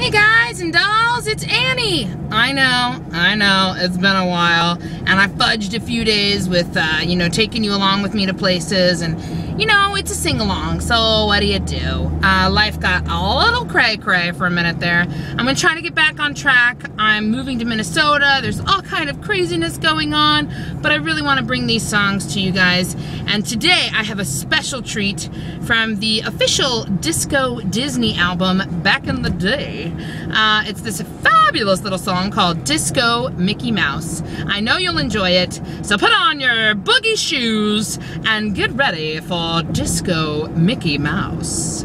Hey guys and dolls, it's Annie. I know, I know, it's been a while, and I fudged a few days with, uh, you know, taking you along with me to places, and, you know, it's a sing-along, so what do you do? Uh, life got a little cray-cray for a minute there. I'm gonna try to get back on track. I'm moving to Minnesota. There's all kind of craziness going on, but I really want to bring these songs to you guys, and today I have a special treat from the official Disco Disney album back in the day. Uh, it's this fabulous little song called Disco Mickey Mouse. I know you'll enjoy it, so put on your boogie shoes and get ready for Disco Mickey Mouse.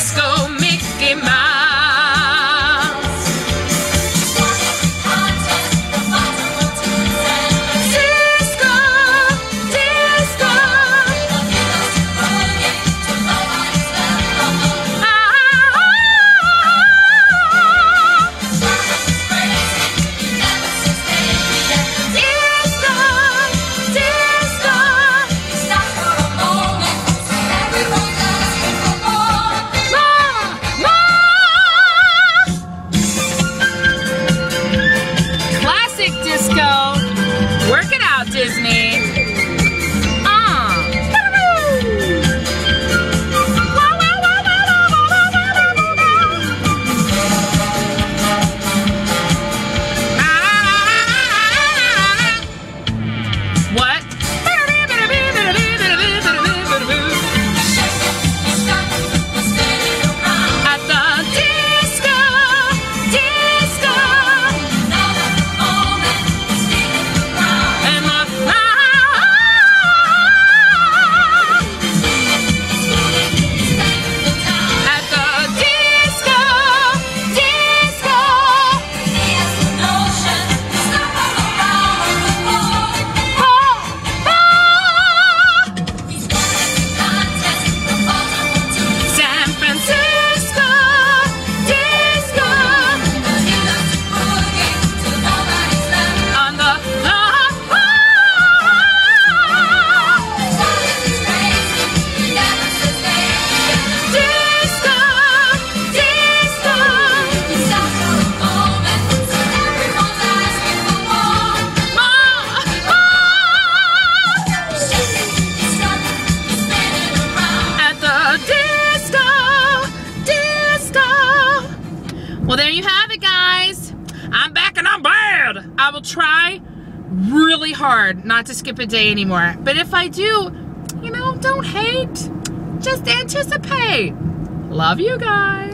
Disco Mickey Mouse. Well, there you have it, guys. I'm back and I'm bad. I will try really hard not to skip a day anymore. But if I do, you know, don't hate. Just anticipate. Love you guys.